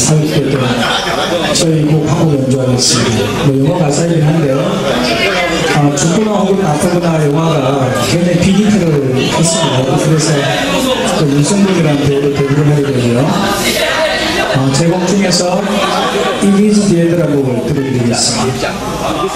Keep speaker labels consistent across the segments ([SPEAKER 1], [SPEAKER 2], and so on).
[SPEAKER 1] 사극했던 저희 곡 한곡 연주하겠습니다. 뭐 영화 가사이긴 한데 아, 죽거나 혹은 아프거나 영화가 굉장히 비기트를 했습니다. 그래서 또 윤성동이라는 배우를 데뷔를 하게 되고요. 아, 제곡 중에서 the end라는 곡을 들려드리겠습니다.
[SPEAKER 2] 아,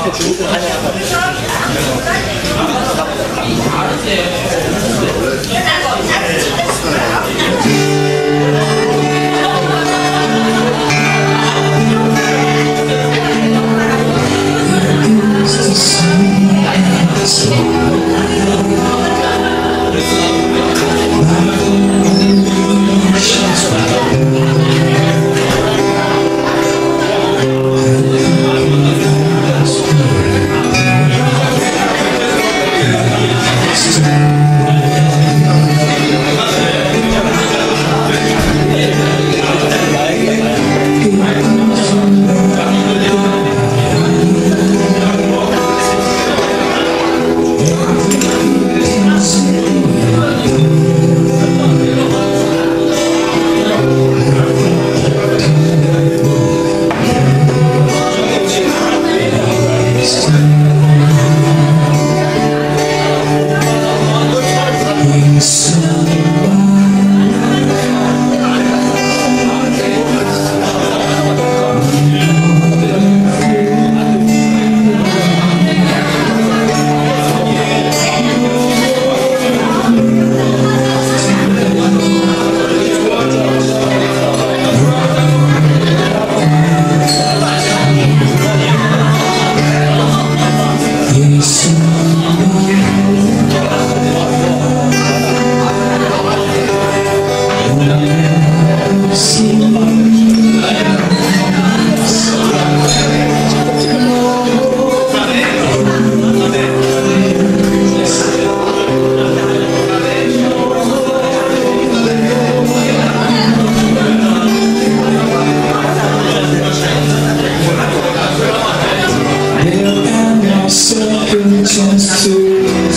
[SPEAKER 2] since to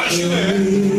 [SPEAKER 2] 感谢各